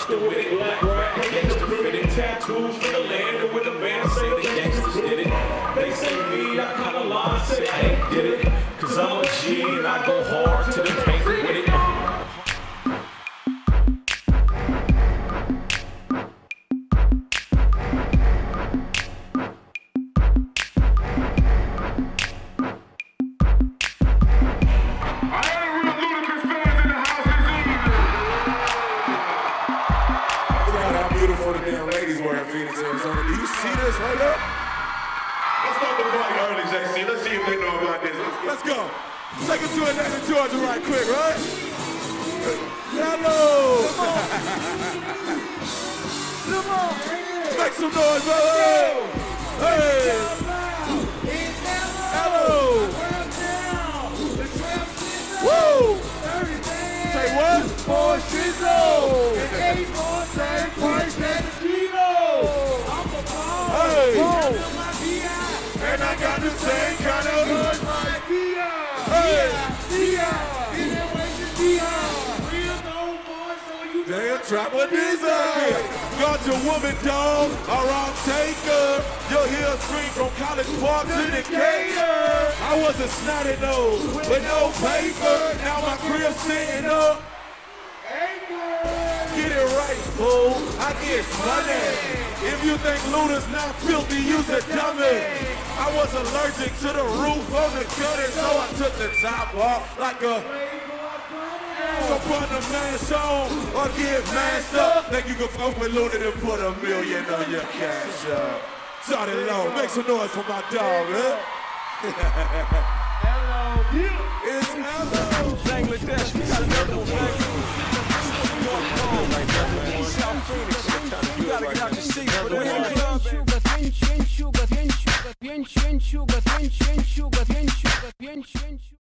gangster with it, black rap, gangster fitted tattoos from the land and with the band say the gangsters did it. They say me, I kinda lie, say I ain't did it. Cause I'm a G and I go hard to the paint beautiful the damn ladies were in Phoenix, Arizona. Do you see this right up? Let's start the party early, JC. Let's see if they know about this. Let's Let's go. Take it to Atlanta, Georgia right quick, right? Hello. Come on! Come on! Make some noise, brother. Hey. Hey. And I got the same kind of. hood. Hey. Damn, trap with this Got your woman dog, around taker. You'll hear a scream from College Park to Decatur. I was a snotty nose with no paper. Now my crib sitting up. Get it right, fool. I get money. If you think Luda's not filthy, you's a dummy. I was allergic to the roof of the gutter, so I took the top off like a. So put the mask on or get masked up. Think you can fuck with Luda and put a million on your cash up. Shawty Lo. Make some noise for my dog, man. Hello. It's hello. Bangladesh, Чуга, тончуга, тончуга,